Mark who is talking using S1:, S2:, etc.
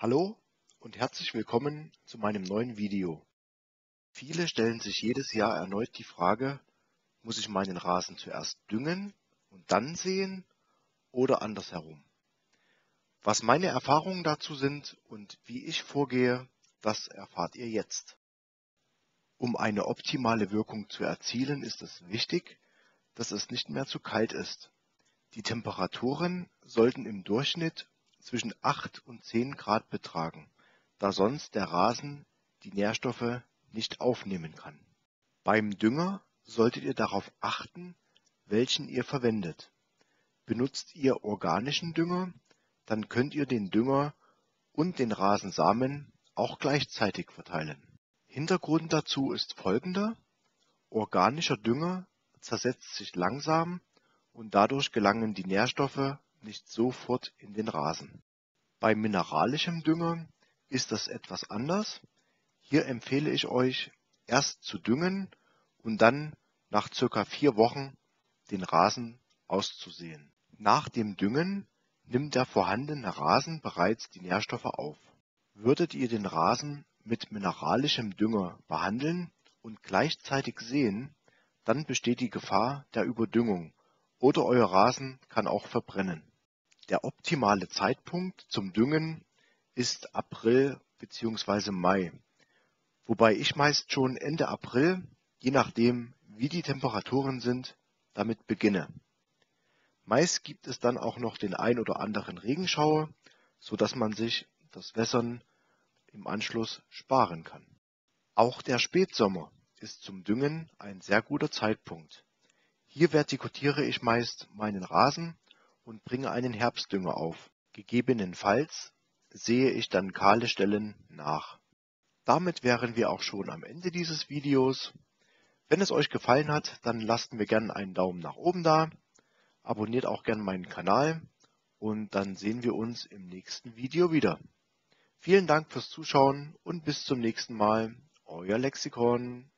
S1: Hallo und herzlich willkommen zu meinem neuen Video. Viele stellen sich jedes Jahr erneut die Frage, muss ich meinen Rasen zuerst düngen und dann säen oder andersherum? Was meine Erfahrungen dazu sind und wie ich vorgehe, das erfahrt ihr jetzt. Um eine optimale Wirkung zu erzielen, ist es wichtig, dass es nicht mehr zu kalt ist. Die Temperaturen sollten im Durchschnitt zwischen 8 und 10 Grad betragen, da sonst der Rasen die Nährstoffe nicht aufnehmen kann. Beim Dünger solltet ihr darauf achten, welchen ihr verwendet. Benutzt ihr organischen Dünger, dann könnt ihr den Dünger und den Rasensamen auch gleichzeitig verteilen. Hintergrund dazu ist folgender. Organischer Dünger zersetzt sich langsam und dadurch gelangen die Nährstoffe nicht sofort in den Rasen. Bei mineralischem Dünger ist das etwas anders. Hier empfehle ich euch, erst zu düngen und dann nach circa vier Wochen den Rasen auszusehen. Nach dem Düngen nimmt der vorhandene Rasen bereits die Nährstoffe auf. Würdet ihr den Rasen mit mineralischem Dünger behandeln und gleichzeitig säen, dann besteht die Gefahr der Überdüngung oder euer Rasen kann auch verbrennen. Der optimale Zeitpunkt zum Düngen ist April bzw. Mai, wobei ich meist schon Ende April, je nachdem wie die Temperaturen sind, damit beginne. Meist gibt es dann auch noch den ein oder anderen Regenschauer, so dass man sich das Wässern im Anschluss sparen kann. Auch der Spätsommer ist zum Düngen ein sehr guter Zeitpunkt. Hier vertikutiere ich meist meinen Rasen und bringe einen Herbstdünger auf. Gegebenenfalls sehe ich dann kahle Stellen nach. Damit wären wir auch schon am Ende dieses Videos. Wenn es euch gefallen hat, dann lasst mir gerne einen Daumen nach oben da, abonniert auch gerne meinen Kanal und dann sehen wir uns im nächsten Video wieder. Vielen Dank fürs Zuschauen und bis zum nächsten Mal. Euer Lexikon.